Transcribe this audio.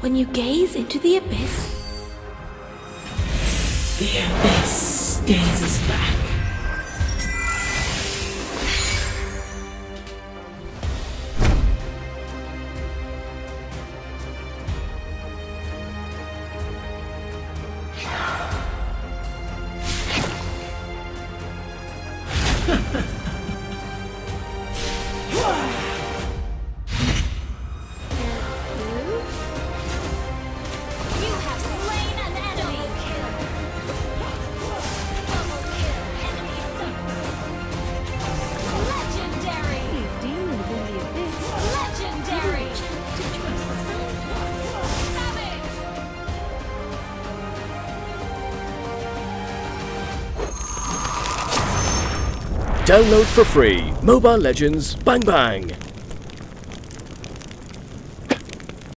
when you gaze into the abyss. The abyss gazes back. You Download for free Mobile Legends Bang Bang.